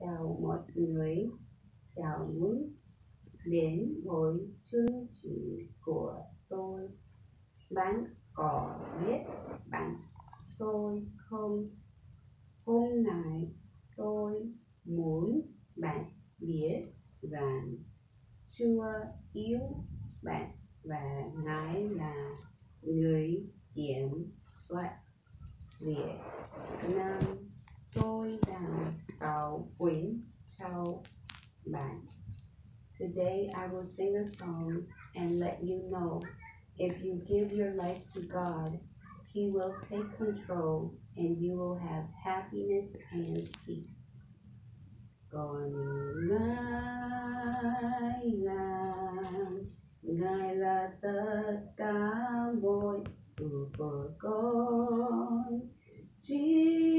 Chào mọi người, chào mừng đến với chương trình của tôi. Bạn có biết bạn tôi không? Hôm nay tôi muốn bạn biết rằng chưa yêu bạn và Ngài là người kiểm soát Việt Nam. Tôi đang cầu nguyện cho bạn. Today I will sing a song and let you know if you give your life to God, He will take control and you will have happiness and peace. Còn Ngài là Ngài là tất cả mọi. Chỉ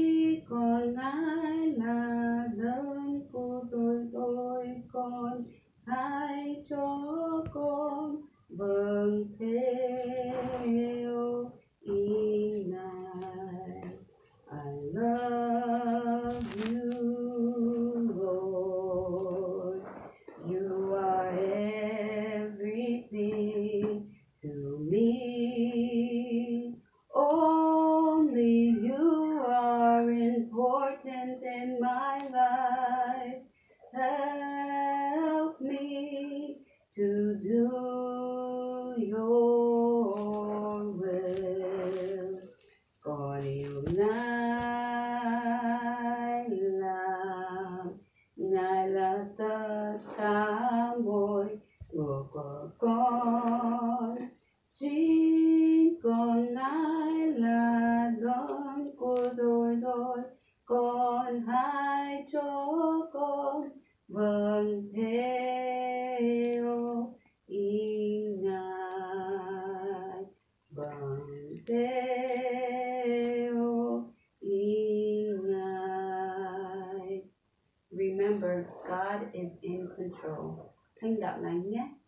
important in my life. Help me to do your will. Con yêu Ngài là Ngài là tất cả mọi của của con. Chính con Remember, God is in control. Thanh đạo lắng nhé.